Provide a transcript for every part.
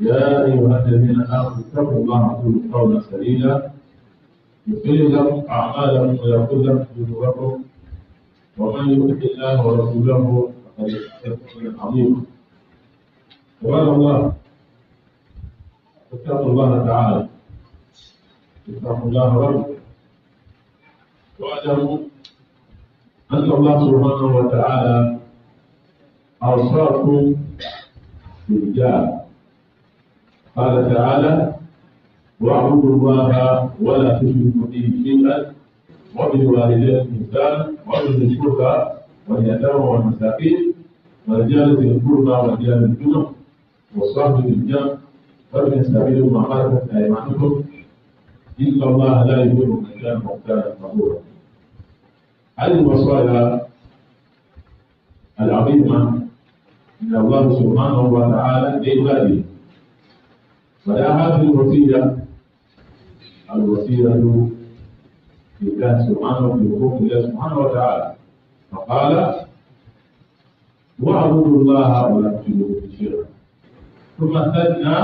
يا أيها الذين آمنوا اتقوا الله وقولوا قولا سديدا يغفر لكم أعمالكم ويغفر لكم ذنوبكم ومن يؤت الله ورسوله فقد فاز عظيما عباد الله اتقوا الله تعالى اتقوا الله ربكم واعلموا أن الله سبحانه وتعالى أوصاكم بالجاه قال تعالى واعبدوا الله ولا تشركوا به شيئا وبالوالدين إحسانا وبذي القربى واليتامى والمساكين ورجال ذي القربى ورجال الجنب والصحب بالجنب وابن ما مخالفة أيمانكم إن الله لا يضر من كان مختارا فخورا هذه الوصايا العظيمة من الله سبحانه وتعالى لعباده فلا هذه الوسيلة الوسيلة لله سبحانه بحكم الله سبحانه وتعالى فقال واعبدوا الله ولا تشركوا به شيئا ثم استثنى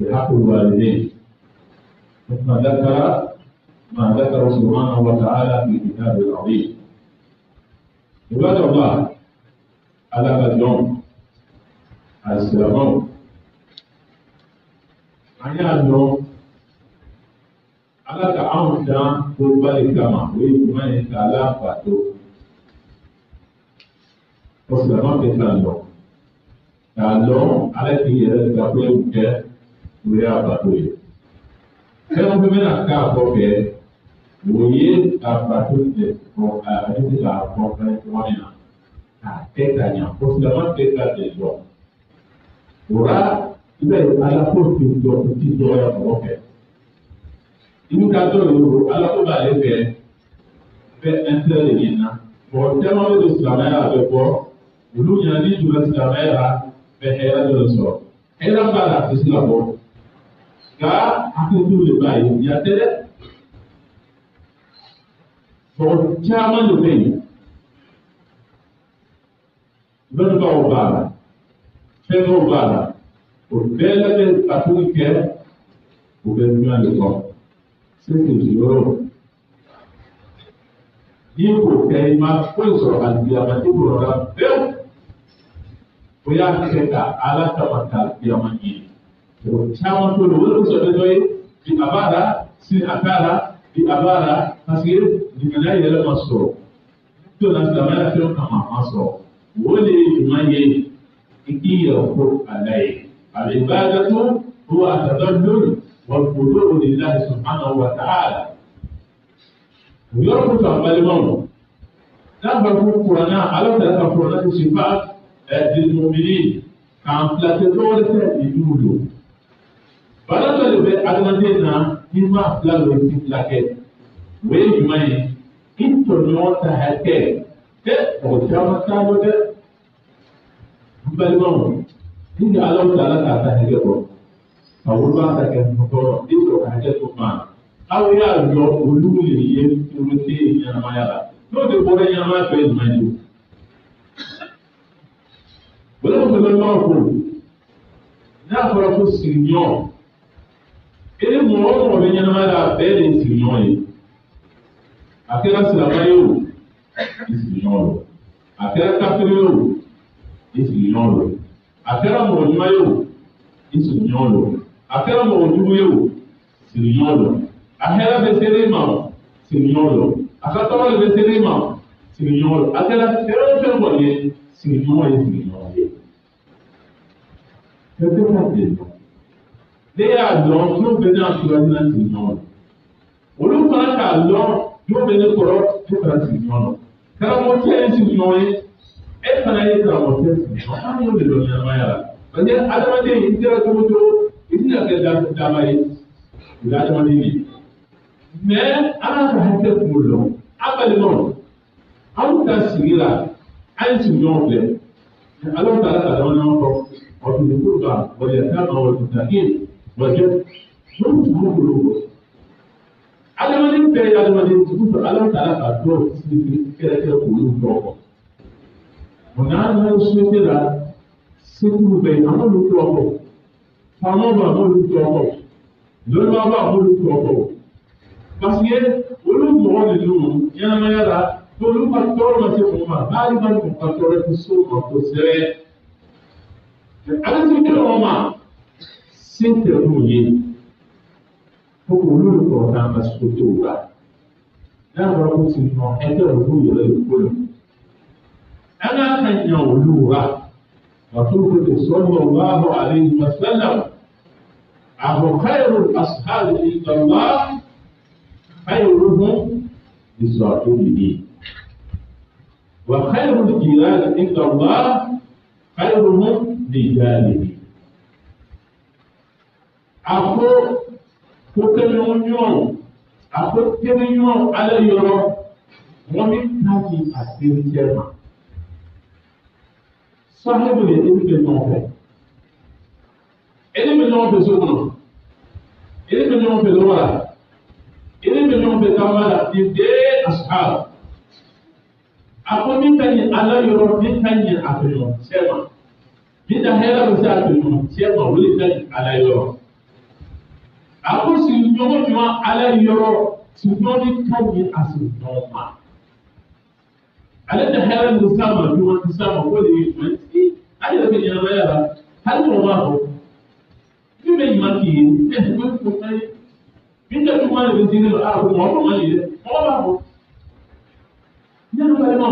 بحق الوالدين ثم ذكر ما ذكر سبحانه وتعالى في كتابه العظيم عباد الله على بدر على ani y'a dɔn ala ka anw dan koloba de kama o ye ɲuman ye k'a labato o silamɛ bɛ k'a dɔn k'a dɔn ala k'i yɛrɛ ka kow kɛ o y'a bato ye fɛn o fɛn bɛna k'a kɔfɛ o ye a bato de fɔ a yɛrɛ bɛ k'a fɔ fɛn tɔgɔ min na k'a kɛ ka ɲa o silamɛ bɛ k'a de dɔn o la bẹ́ẹ̀ alákòóso ìjọ ti jọ ọ̀rọ̀ ọ̀fẹ́. inú ká tó ìrò alákòóso àlefẹ́ bẹ́ ẹsẹ̀ lè yẹn na bọ̀ tẹ́wọ́n ló lè sùlà náírà bẹ̀ bọ́ olú yẹn ní ìjùlọ sùlà náírà bẹ̀ ẹ̀rọ lè sọ̀rọ̀ ẹ̀rọ bá la fi sílà bọ̀ ká akéwìtú lè bá yìí yà tẹ́lẹ̀ bọ̀ tíyàmá lè bẹ̀ yìí bẹ́ẹ̀ bá wọ bá la fẹ́ bá wọ bá la o bɛɛ lajɛlen ka t'o kɛ o bɛ ɲɔgɔn de kɔ se t'o di yɔrɔ n'i k'o kɛ i ma foyi sɔrɔ a diyama i b'o yɔrɔ pewu o y'a kɛ ka ala kama k'a diyama ɲɛ o caman t'o la o yɛrɛ bɛ sɔrɔ dɔ ye bi a b'a la sini a t'a la bi a b'a la paseke ɲinan yɛrɛ ma sɔrɔ tona silamɛya fɛn o fɛn ma sɔrɔ o de ye ɲuman ye i k'i yɛrɛ ko a ye. العبادة هو التذلل والخضوع لله سبحانه وتعالى ويربط بالموت dábàá fún kùránà alábàdàkà kùránà ti ṣe bá ẹ̀dì mọ̀mìnì kàǹfìlàtẹ̀ lọ́wọ́lẹ́sẹ̀ ìlú lò. bàdàtọ̀ lè bẹ adúláńdé na ní máa fìlà lọ sí fìlàkẹ́ wẹ́ẹ́ ìgbìmọ̀ yẹn ìtọ̀nù ọ̀tà ẹ̀kẹ́ kẹ́ ọ̀tí àwọn sáwọ́ dẹ́. gbẹ̀lẹ́mọ̀mù inda Allah ta'ala ta ta ne gaba a wurin da kan mutuwa inda ka ta tuma awo ya lọ olúwo lè yẹ kúrú sí èèyàn máa yàrá lóde kúrú èèyàn máa fẹ́ ìmọ̀ ẹni o. bọ́lá òun ló máa kú ní àkọ́rọ́ kó sì yàn eré mọ̀ ọ́ mọ̀ ní èèyàn máa yàrá bẹ́ẹ̀ lè sì yàn yìí àkẹ́rẹ́ sì làwọn yóò sì yàn lọ àkẹ́rẹ́ káfíńrì yóò sì yàn akɛra mɔgɔ ɲuman ye o i surunyɔn lɔ a kɛra mɔgɔ jugu ye o sigiɲɔgɔn lɔ a hɛrɛ bɛ seere ma o sigiɲɔgɔn lɔ a ka tɔɔrɔ de bɛ seere ma o sigiɲɔgɔn lɔ a kɛra fɛn fɛn kɔni ye sigiɲɔgɔn ye sigiɲɔgɔn ye fɛn fɛn fɛn bɛ yen nɔ ne y'a dɔn n'o bɛ ne ka suguya ɲinan sigiɲɔgɔn lɔ olu fana k'a dɔn n'o 애타나에서 못했습니다. 하나님을 믿었나봐요. 근데 아담한테 인자 주고도 인자게 잡아이 아담한테 내 알아서 할때 물로 아빠는 아무다 시기라 안심정데 알아서 알아서 나오는 거 어떤 누구가 원래 생각하고 있다기 뭐죠? 너무 무릎으로 아담한테 배 아담한테 무슨 알아서 알아서 또 스스로 깨닫게 보는 거 ọ̀gáàrùn ẹ̀ṣin dèrà síkúrú bẹ̀yìn àwọn olùkú ọkọ̀ fáwọn àwọn olùkú ọkọ̀ lórí wọn bá àwọn olùkú ọkọ̀ pàṣẹ olùkọ́ nínú yánnayára tó olùkọ́ tọrọ ma ṣe fún wa báyìí bá ní kò tọrọ ẹ̀kú só ọkọ̀ sẹ́rẹ́ ẹ̀ṣin dèrò wọn ma ṣe tẹ̀lú yìí kókò olùkọ́ náà ma ṣe tó wà náà wọ́n kó ti nà ẹgbẹ́ òkú yẹ̀rẹ́ ìkólù alákànyà olúwa wàtúrúkú sallallahu alayhi wa sallam àbọ̀káìrò àṣàlù ìgbàlá káìrùhún ìsọ̀tún yìí wàkáìrò ìlànà ìgbàlá káìrùhún ìjàlè àpò kókẹ́lẹ́ oníwọ̀n àpò kéré yíwọ̀n alẹ́ yọrọ wọ́n ní láti àṣírí jẹ́rìí sahibu yɛ ɛni bɛ ɲɔgɔn fɛ ɛni bɛ ɲɔgɔn fɛ so kɔnɔ ɛni bɛ ɲɔgɔn fɛ lɔra ɛni bɛ ɲɔgɔn fɛ taama la ti dee asuhara a ko min ka ɲi ala yɔrɔ min ka ɲi a fɛ ɲɔgɔn cɛ ma min ka hɛrɛ bɛ se a fɛ ɲɔgɔn cɛ ma o de ka ɲi ala yɔrɔ a ko sigiɲɔgɔn ɲuman ala yɔrɔ sigiɲɔgɔn min ka ɲi a sigiɲɔgɔn ma ale ka hɛrɛ bɛ se a ma ɲuman tɛ se a ma o de ye ɲuman ye ayé lóbi nyina bẹ́ẹ̀ yàrá hali wọn bá bọ̀ bí bẹ́ẹ̀ nyina kì í ẹ̀ ẹ̀ bẹ́ẹ̀ kò fẹ́ bí n jẹ́ kí wọ́n lè fi sinmi lọ àwọn ọmọ ọmọ yìí dẹ ọmọ bá bọ̀ nyina bẹ́ẹ̀ nọ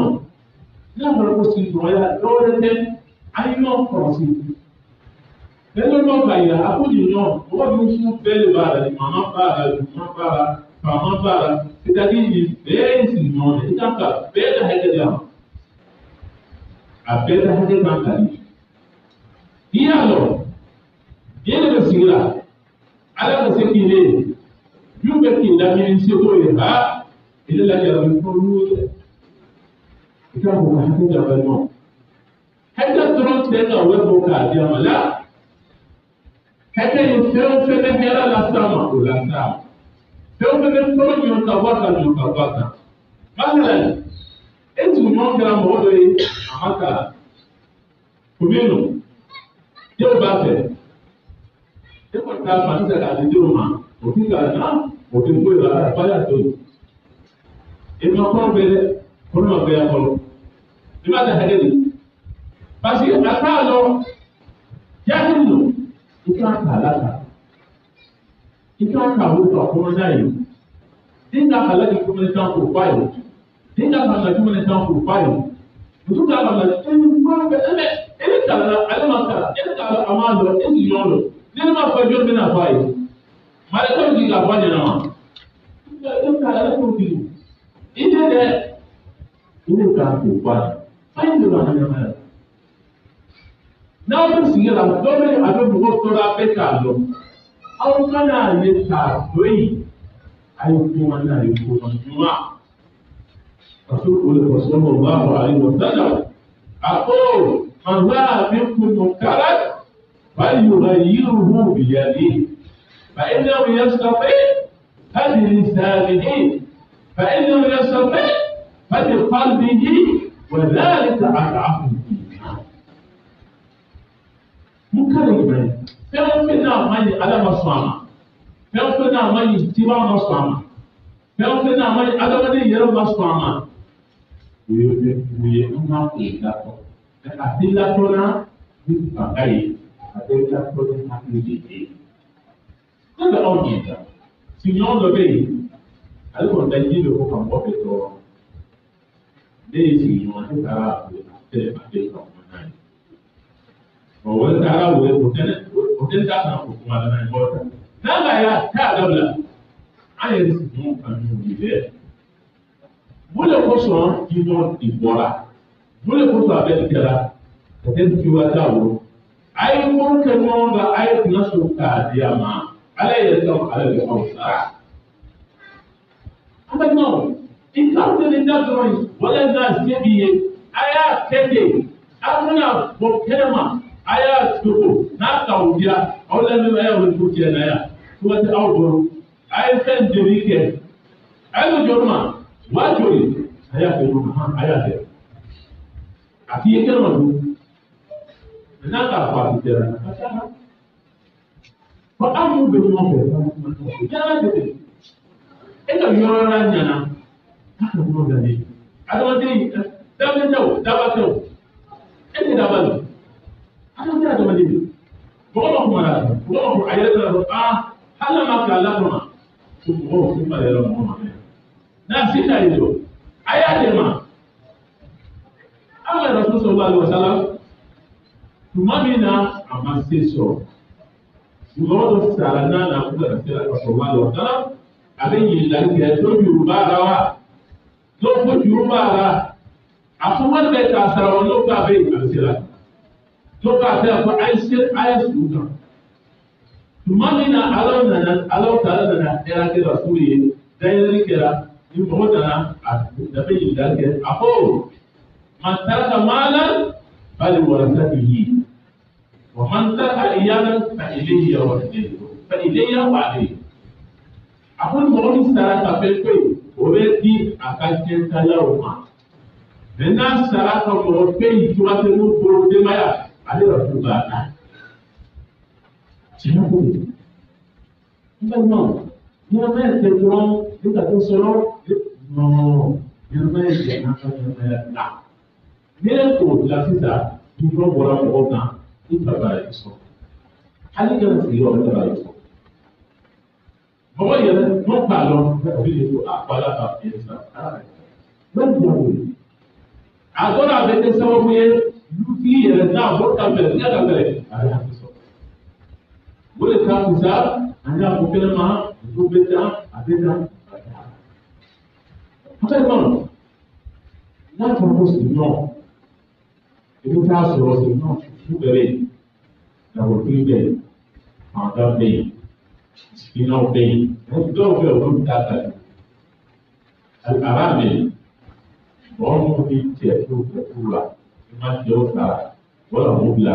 nyina bẹ́ẹ̀ kò sí ìdúró yà lọ́wọ́ dẹ tẹ ayé náà kọ̀rọ̀ sí i lẹ́yìn náà bá yà àkójì náà wọ́n bí fún bẹ́ẹ̀ bá rẹ̀ màmá bá rẹ̀ màmá bá rẹ̀ màmá bá rẹ̀ ìdájí yìí bẹ́ẹ̀ sì nà ọ̀nà yiyalo yele be sigira ala ka se kile yu be kin la min se ko ye ha ile la ya be ko lu ye ita ko ma hakin da ban no kada tron te na we ko ka dia mala kada yin fɛn fɛn bɛ hɛrɛ las'a ma o las'a ma fɛn fɛn bɛ tɔn ɲɔn ka bɔ a kan ɲɔn ka bɔ a kan masalan e tuguɲɔgɔn kɛra mɔgɔ dɔ ye a ma kalan o yóò bá fẹ̀ nígbà tá a máa ń sẹ̀dá àti dúró mà òfin gàdá òfin gbé ìlú ara fáyà tó yìí èmi ọkọ bẹ̀rẹ̀ kọlọ ọgbẹ akọlọ nígbà tá a hẹlẹ ni pàṣẹ àtà lọ yáàtì nù ìka àtà àlàkà ìka àtà àwòrán ọkùnrin náà yìí nígbà àlẹ ìfúnni tán kò fáyọ nígbà àlẹ ìfúnni tán kò fáyọ òtún dàgbà lọ ẹni wọn bẹ ẹmẹ ele ɛne taara ale ma ele ɛne taara a ma dɔn ele sigiɲɔgɔn don ni ne ma fɔ jɔn bɛna fɔ a ye mara e bɛ ele k'a fɔ ele ɲɛna wa e bɛ taara ale t'o jigin i tɛ dɛ i bɛ não k'o fɔ a ye a ye nin a ɲɛna yɛrɛ n'aw bɛ sigi la dɔ bɛ a bɛ mɔgɔ tɔɔrɔ a bɛ k'a dɔn aw kana ale ta a sua kuma n'ale kuma ɲuman ka to o de kɔsɔn o b'a fɔ a ye من رأى منكم منكرا فليغيره بيده فإن لم يستطيع فبلسانه فإن لم يستطيع فبقلبه وذلك أضعف الإيمان منكر الإيمان fɛn fɛn n'a ma ɲi ala ma sɔn a ma fɛn fɛn n'a ma ɲi tiba ma sɔn a ma fɛn fɛn n'a ma ɲi adamaden yɛrɛ ma sɔn a ma o ye o ye an ka o ye da kɔrɔ أدلتنا بالبقي أدلتنا بالبقي هذا أوجد سيون لبي هل كنت تجيب لكم بابتو ليسي يواني ترى أتلم أتلم أتلم wani tara wuri hotel ta na hukuma da nan bauta na ga ya ta dabla an yi su mun kanu ne bule ko so ki mo ibora dole ko sa da kira ta ta ciwa ta wuro ai mun ka mun ga ai na so ka diya ma ala ya san ala da hausa amma no in ka da da drawing wala da sebiye aya kete amuna bokema aya tuko na kaudia wala ne aya wutuke na ya kuma ta auro ai san jirike ai jorma wajori aya ko ma aya Aqui é que era uma dúvida. Nada pode ter nada. Mas há um belo nome. Já era de Ela viu ela na minha. Tá com o nome dali. Agora tem, dá para não, dá para não. Ele dá para não. Agora tem a dama dele. Bọ́lá ọ̀hún ọ̀la bọ́lá ọ̀hún ayélujára lọ ah alámàkà alákùnrin ṣùgbọ́n ọ̀hún fún ìpàdé ọ̀hún ọ̀hún náà sí ìdáyé lọ ayé àdèmà قال الرسول صلى الله عليه وسلم tumamina amaseso ṣùgbọ́n tó sàrà náà nà fún ẹ̀sẹ̀ ọ̀ṣọ̀wá lọ tán àbẹ́yìn ìdàgbẹ́ tó yorùbá ara wa ló A yorùbá ara àfọwọ́lẹ̀ ta sara wọn ló gbà bẹ́ẹ̀ ìgbàsẹ̀ la a gbà bẹ́ẹ̀ kó àìsí àìsí kan tumamina aláwọ̀ nana aláwọ̀ tààrà nana ẹ̀rọ akẹ́rọ̀ sóòye dáyẹ̀rẹ́ kẹra ìmọ̀ nana àbẹ́yìn ìdàgbẹ́ àfọwọ́. من ترك مالا فلورثته ومن ترك عيالا فإلي ورثته فإلي وعليه àwọn mọ̀rọ̀ ní saraka pẹ́pẹ́ o bẹ di a ka tiɲɛtalaw ma mɛ n'a saraka mọ̀rọ̀ pé yìí tí wàá tẹnu bolo denbaya ale yɛrɛ t'u b'a ta tiɲɛ ko de n balimaw ɲɛnama yɛrɛ tɛ dɔrɔn ne ka to sɔrɔ nɔnɔ ɲɛnama yɛrɛ jɛ n'a ka ɲɛnamaya la n'eto la sisan dugukolo bɔra mɔgɔw kan i barabara de sɔrɔ hali i kana sigi yɔrɔ barabara de sɔrɔ mɔgɔ yɛrɛ n'o b'a dɔn o bɛ to a ko ala ka fiɲɛ sira n'o tɛ o ye a dɔ la a bɛ kɛ sababu ye dutigi yɛrɛ n'a bɔ ka bɛrɛ n'a ka bɛrɛ a bɛ hakɛ sɔrɔ o de ka fisa an y'a fɔ kɛnɛma muso bɛ taa a bɛ taa a bɛ taa a bɛ taa n'a fɔra ko sigiɲɔgɔn ibi tá a sọ̀rọ̀ sí náà fún bẹ̀rẹ̀ ìyàwó tó ń bẹ̀ àdá bẹ̀ iná bẹ̀ wọ́n dọ́ọ̀bẹ̀ ọ̀dọ́ dáta àbá bẹ̀ wọ́n mú ní tiẹ̀ tó kẹ́kọ̀ọ́ wa ní má jẹ́ ó ta wọ́n là mú bila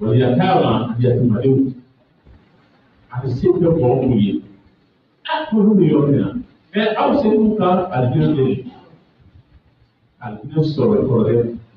wọ́n yà tá a ma àti àti màdéwò àti sí ẹgbẹ́ kọ́ ọ̀hún yìí á kó lórí ọ̀hún yà ẹ á ó ṣe ká àdúgbò lè àdúgbò sọ̀rọ̀ ìkọ̀rọ̀ lẹ́yìn.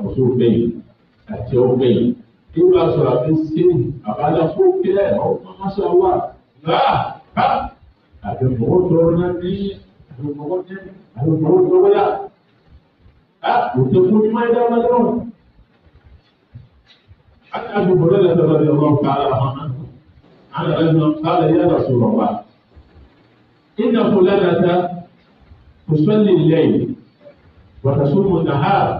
àkóso bẹ́ẹ̀ àti ọ bẹ́ẹ̀ bí wàá sọ̀rọ̀ àti sẹ́yìn àbálẹ̀ fúnkẹ́ ọ̀pọ̀ mọ́ṣá wà láà bá àdùnmọ̀wọ́ tọrọ náà ní àdùnmọ̀wọ́ ní àdùnmọ̀wọ́ tọrọ yá á kò tó fún mímọ́ ẹ̀dá wọn lọ́wọ́. حتى أبو هريرة رضي الله تعالى عنه عن رجل قال يا رسول الله إن فلانة تصلي الليل وتصوم النهار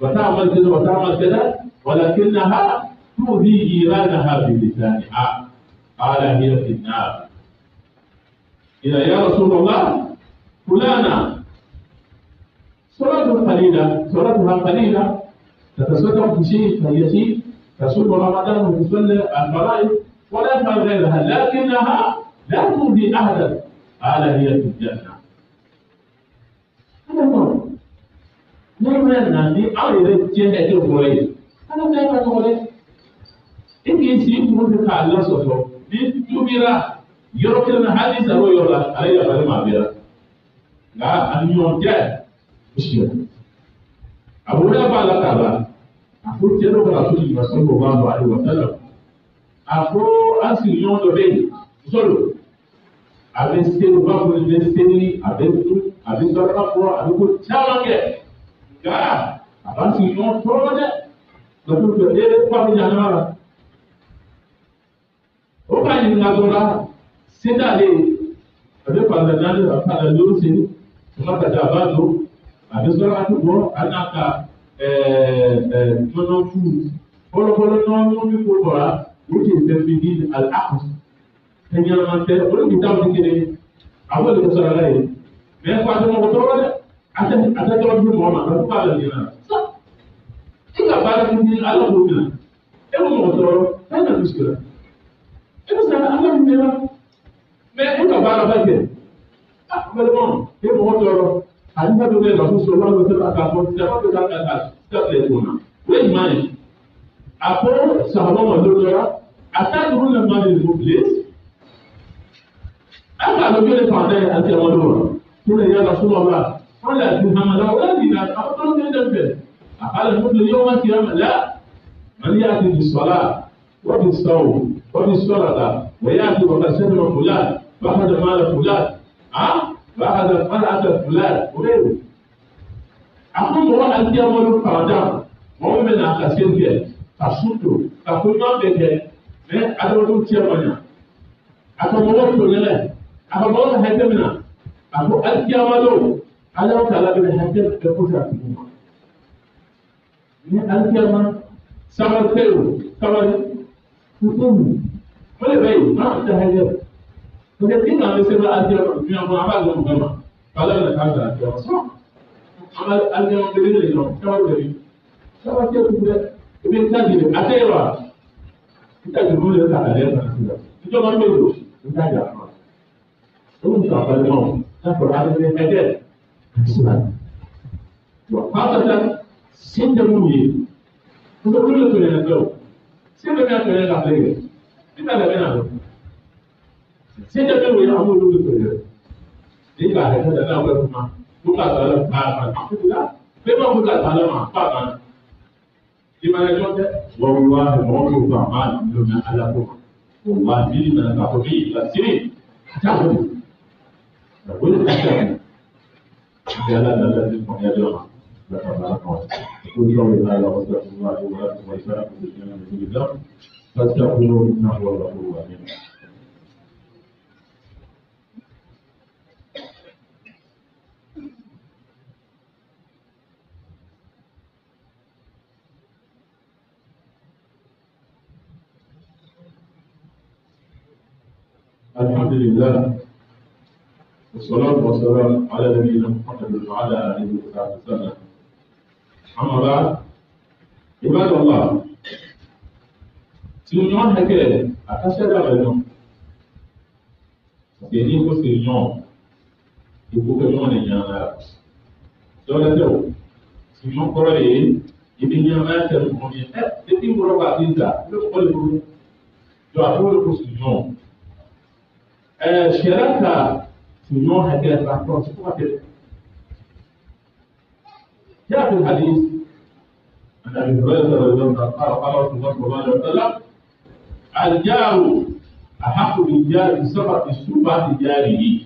وتعمل كذا وتعمل كذا ولكنها تؤذي جيرانها بلسانها قال هي في النار إذا يا رسول الله فلانة صلاتها قليلة صلاتها قليلة تتصدق بشيء فيشيء تصوم رمضان وتصلي الفرائض ولا تفعل غيرها لكنها لا تؤذي أحدا قال هي في الجنة nɛɛmɛ nani aw yɛrɛ tiɲɛ tɛ kɛ mɔgɔ ye ala ta ka mɔgɔ dɛ e k'i sigi kuru de k'a lasɔsɔ ni tubira yɔrɔ kelen na hali sara o yɔrɔ la ale yafalen ma a bɛɛ la nka a ni ɲɔgɔn o si la a woloya b'a la k'a la a ko cɛ dɔ kana to nin ka sɔn k'o b'a bɔ ale wa fɛn dɔ a ko an sigiɲɔgɔn dɔ bɛ yen muso don a bɛ seli u b'a fɔ nin bɛ seli a bɛ a bɛ sɔrɔ ka fɔ a bɛ ko caman kɛ. God, I want to know further. The people they come in Janara. Oba yi nagola sita le ọdún padà náà lọ padà lórí sí ọmọkàtà bá lò àdúgbò àdúgbò ànàkà mọ́nà fúù bọ́lọ́bọ́lọ́ náà ló ń kó bọ̀rá wíkì ìfẹ́fẹ́ ní àlàkùn ẹ̀yìn ọmọ tẹ olùkìtà òkèkèrè àwọn olùkọ́sọ̀rọ̀ láyé mẹ́fà tó ń wọ́n tó wọ́n dẹ́ adájọ́ ọdún mọ́ ọ̀nà àti pààlà yìí náà tí kà bá ti di alábòmí náà ẹ̀rù mọ̀ tọrọ náà nà lùsì rẹ̀ ẹ̀rù sàn alábòmí náà mẹ ẹ̀rù kà bá lọ́ba jẹ àbẹ̀lẹ́mọ̀ ẹ̀rù mọ̀ tọrọ àti sábẹ̀ bẹ́ẹ̀ bá fún sọ̀rọ̀ lọ́wọ́ sẹ́fà kà fún sẹ́fà bẹ́ẹ̀ bá kà sẹ́fà ẹ̀kọ́ náà wẹ́ẹ̀ máa yẹ àpò sàbọ̀mọ̀ lọ́dọ̀rọ̀ àtàkùn náà máa lè fún place àgbà lọ́jọ́ ولا تهم على أولادنا أفضل من ذنبه أقال المدن يوم القيامة لا من يأتي بالصلاة وبالصوم وبالصلاة ويأتي وقد سلم فلان وأخذ مال فلان ها وأخذ قلعة فلان وغيره أقول هو أنت يا مولى فرجان wọ́n bẹ na akasẹ ndiẹ kasuto kakunna bẹkẹ ẹ adamadu tiẹ wọnya akamọwọ tó هو akamọwọ hẹtẹmina ako alikiyamado Allah Ta'ala bai hanjar da kusa cikin ni an kyama samar kayo kamar hukumu wani bai ma ta hanyar kuma ina ne sai ba a kyama duniya ma ba zan gama ba zan da kaza a kyama so amma an kyama da rere yau kamar gari samar kayo kuma ibin kaji ne a kaiwa ita ji dole ta alayyar na su da ita ma mai doshi ita ji a kuma. Ɗan ta faɗi ta faɗi a ɗan ɗan Hasiban. Hasatan sin da mun yi, kuma kullum tuni na kyau, sin da kan tuni na lafiya, ina da yana da. Sin da kan wani abu lulu tuni, ni ba da ta da na wani kuma, muka tsara ba ba ba kuma, bai ba muka tsara ma ba ba. Ìmọ̀lẹ́ jọ́ tẹ́, wọ́n wá ìmọ̀ tó gbà máa ń lò ní alákòókò. Wọ́n wá bí ìmọ̀lẹ́ bá kò bí ìgbà sílẹ̀, àtàkùn. Àgbọ̀dọ̀ kàtàkùn. جعلنا الذي كن يجرم لك بارك وتعالى كل قول هذا واستغفر الله ولكم ولسائر المسلمين من كل ذنب فاستغفروه انه هو الغفور الرحيم الحمد لله والصلاة والسلام على نبينا محمد وعلى آله وصحبه وسلم. أما بعد عباد الله سنوان هكذا أتشهد على اليوم سيدي قصر اليوم يبقى نوان اليوم سؤال الجو سنوان قرأي يبقى نوان يجانا يجانا يجانا يجانا يجانا يجانا يجانا يجانا يجانا يجانا يجانا يجانا يجانا يجانا يجانا منوع هكذا تبع فرصة وهكذا جاء في الحديث عن ابي هريره رضي الله عنه قال قال رسول الله صلى الله عليه وسلم الجار احق بالجار بسبب سوء جاره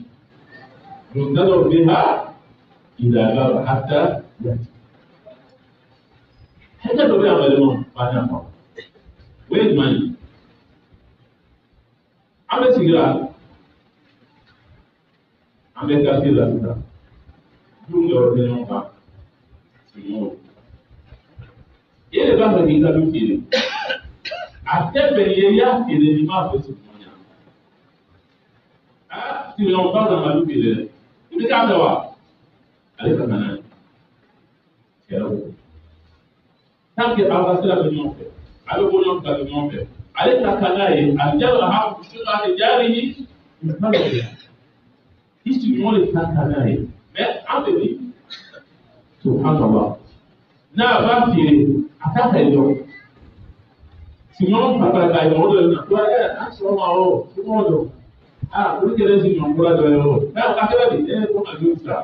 ينتظر بها اذا غاب حتى حتى لو بيع مليون بعدها وين ماني عمل سيجاره Amẹ́ríkà sí ìlànà lórí ọ̀rọ̀ ní ọba tìmọ̀. Yẹ́lẹ̀ bá bẹ̀rẹ̀ ìgbà lókè rẹ̀. Àtẹ́bẹ̀rẹ̀ yá kèrè ní máa fẹ̀sẹ̀ fún yà. Á tìrẹ̀ ọba làmà lókè rẹ̀. Ibi ká bẹ̀ wà. Àlẹ́kà mẹ́nà kẹrẹ wò. Táàkì àwọn asílà bẹ̀ ní ọ̀fẹ́. Àlẹ́kò ní ọ̀fẹ́ àlẹ́kà kanáà yẹ. Àjẹ́wò àhàkùsùn àti járe yìí. Ìgbà Ici, tout le monde est dans la Mais en bébé, subhanallah. Náà bá ń fèrè àtàkà ìjọ. Ṣùgbọ́n pàtàkì Sinon lọ ní àgbà ẹ̀ láti ọmọ ọ̀rọ̀ tí wọ́n lọ. A kò ní kẹ́lẹ́ sí ìyàn gbọ́dọ̀ lọ ẹ̀rọ. Báwo ká kẹ́lẹ́ bì ẹ̀ kó màá ní òkúta.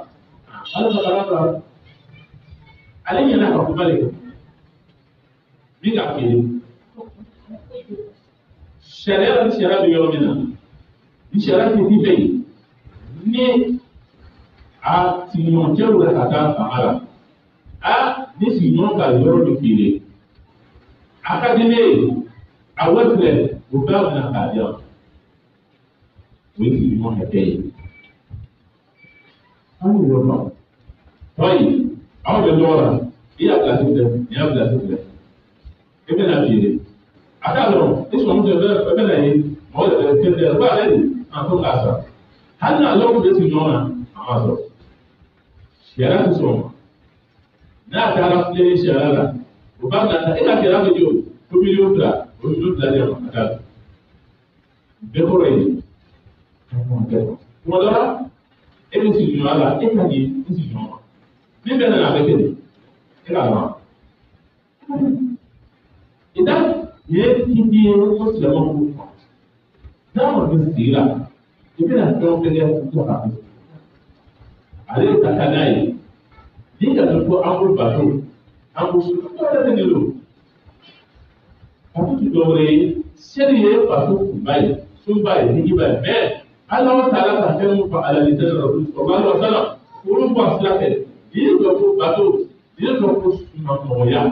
Àwọn ọ̀sán bàbá bàbá. Alẹ́ yẹn náà kọ̀ọ̀kan balẹ̀. Bí kà fèrè. Ṣẹ̀rẹ́ ọ̀rọ̀ ti ṣẹ̀rẹ́ bí yọrọ mi náà. Ìṣẹ̀rẹ́ ti ti bẹ̀yìn ne a tiɲɔgɔncɛw la ka taa fanga la a ne sigiɲɔgɔn ka yɔrɔ dɔ feere a ka di ne ye a wari filɛ o bɛɛ bɛna k'a di yan o ye sigiɲɔgɔn hakɛ ye an y'o la i y'a bila sufɛ i y'a bila sufɛ i bɛna feere a t'a dɔn i sɔn muso bɛ bɛ na ye mɔgɔ de bɛ tɛntɛn ko ale de an to k'a har na lokacin su nuna a masu shara su so na ta rafi shara da ko ba na ta ina kira mu yo ko mi yo da ko mi yo da ya ma ta be ko rei kuma dora e mi si nuna la e ka ni e si nuna ni be na be ke ni e ka ma idan ye kin di ko su da mu ko na mu ni sira kina fɛn fɛn kɛ muso kan ale ye ka taa n'a ye ni ka to ko an ko bato an ko bato yɛrɛ de don bato ti dɔ wɛrɛ ye seli ye bato kunba ye sunba ye digiba ye mɛ ala wa taara ka fɛn mun fɔ ala ni tɛnɛ rɔbu sɔrɔ ala wa sala olu bɔ a sira fɛ ni ye dɔ ko bato ni ye dɔ ko sunɔgɔya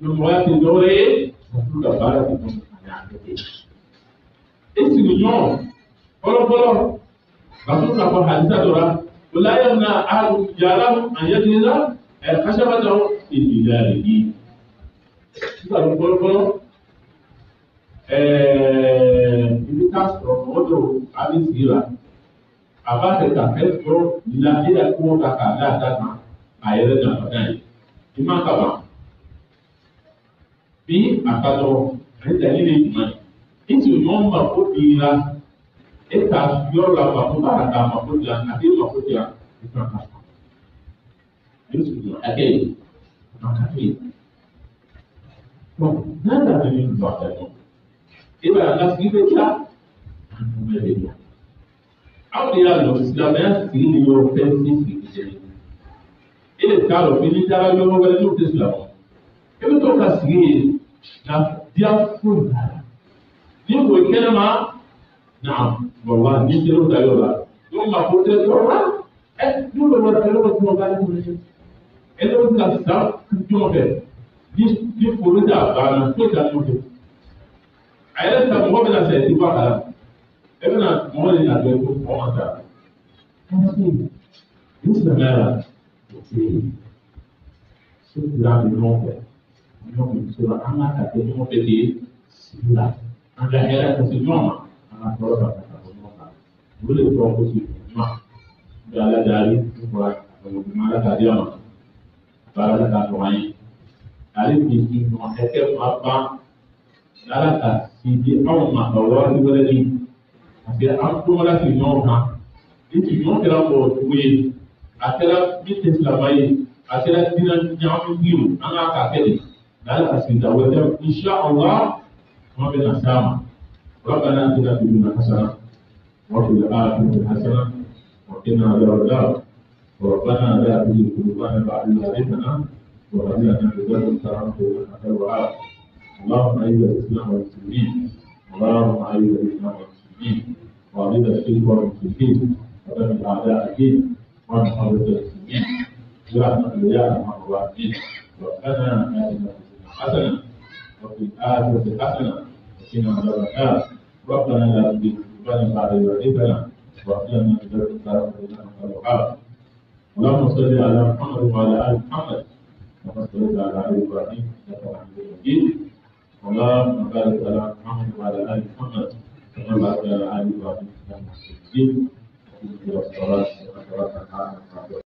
sunɔgɔya ti dɔ wɛrɛ ye ka baara kɛ ka ɲa a kɛ ten e sigiɲɔgɔn kọ́lọ́kọ́lọ́ bàtún nàkọ́ hadita dọ̀ra wòláyà na a àrùn yàrá àyẹ̀dínlá ẹ̀ kásábàtà ìdílé rẹ̀ yìí. a tó kọ́lọ́kọ́lọ́ ibi ká sọ̀rọ̀ mọ́tò àbísíra àbáṣẹ̀ta fẹ́ sọ ìlànà tí wọ́n ta kà dáadáa kan àyẹ̀rẹ́ nàbàdà yìí ìmá kàbà bí àtàlọ́ àyẹ̀dá nílé ìgbà ètò ìwọ̀n mọ̀ ó di ra e k'a yɔrɔ la k'a fɔ k'a ka d'a ma ko diya a k'e ma ko diya i ka k'a ma a kɛ yen a ka kɛ yen n'a nana ni nin baaga ye e b'a ye a ka sigi bɛ diya a n'u bɛɛ bɛ diya aw de y'a dɔn silamɛya sigi ni yɔrɔ fɛn si sigi tɛ kelen e de t'a dɔn n'i taara yɔrɔ wɛrɛ n'u tɛ silamɛ e bɛ to ka sigi yen nka diya foyi t'a la n'i ko kɛnɛma. Naam, wallah ni tero da yola. Yo ma ko te yola. E du lo wala tero ko ba ni mo se. E lo ka sa jo be. Ni ni ko ro da ba na ko da mo do. Ayé ta mo be na se ti ba kala. E be na mo ni na be ko mo ma sa. Ni se na la. Ti. So la ni mo be. Ni mo be so la ama ka te Anda era ko se akọrọ bàtà àtọmọ kan ó lè fọ ọkọ sí ìfọwọ́mà bí alájàrí nípa ọ̀gbọ̀n alájàrí ọ̀nà bára lẹ́ta tó wáyé àríkì ìmọ̀ ẹ̀kẹ́ máa bá lálàtà sí ibi àwọn màtọ̀wọ́ níwẹ́lẹ́ ní àti àkókò láti ìmọ̀ ọ̀kan ètò ìmọ̀ kẹlá pọ̀ wíyé àtẹ́lá bí tẹ̀sílà báyé àtẹ́lá dínà ní àwọn gbìyànjú àwọn akàkẹ́lẹ̀ lálàtà sí ìdàwẹ́lẹ́ ìṣẹ́ ọ̀wá wọn bẹ̀rẹ̀ sáà ربنا اتنا في الدنيا حسنه وفي الاخره حسنه وقنا عذاب النار وربنا لا تزغ قلوبنا بعد إذ هديتنا وهب لنا من لدنك رحمه انك الوهاب اللهم اعز الاسلام والمسلمين اللهم اعز الاسلام والمسلمين واعز الشرك والمشركين ودم الاعداء الدين حضره المسلمين برحمتك يا ارحم الراحمين ربنا اتنا في الدنيا حسنه وفي الاخره حسنه وقنا عذاب النار ربنا لا تزغ قلوبنا بعد إذ هديتنا وهب لنا من لدنك رحمة إنك الوهاب اللهم صل على محمد وعلى آل محمد كما صليت على آل إبراهيم إنك حميد مجيد اللهم بارك على محمد وعلى آل محمد كما باركت على آل إبراهيم إنك حميد مجيد والصلاة والسلام على